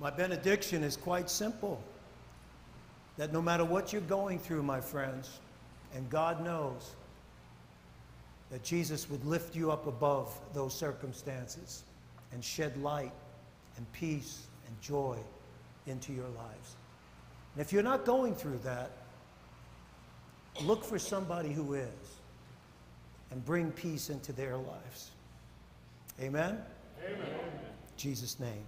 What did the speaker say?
My benediction is quite simple that no matter what you're going through, my friends, and God knows that Jesus would lift you up above those circumstances and shed light and peace and joy into your lives. And if you're not going through that, look for somebody who is and bring peace into their lives. Amen? Amen. Jesus' name.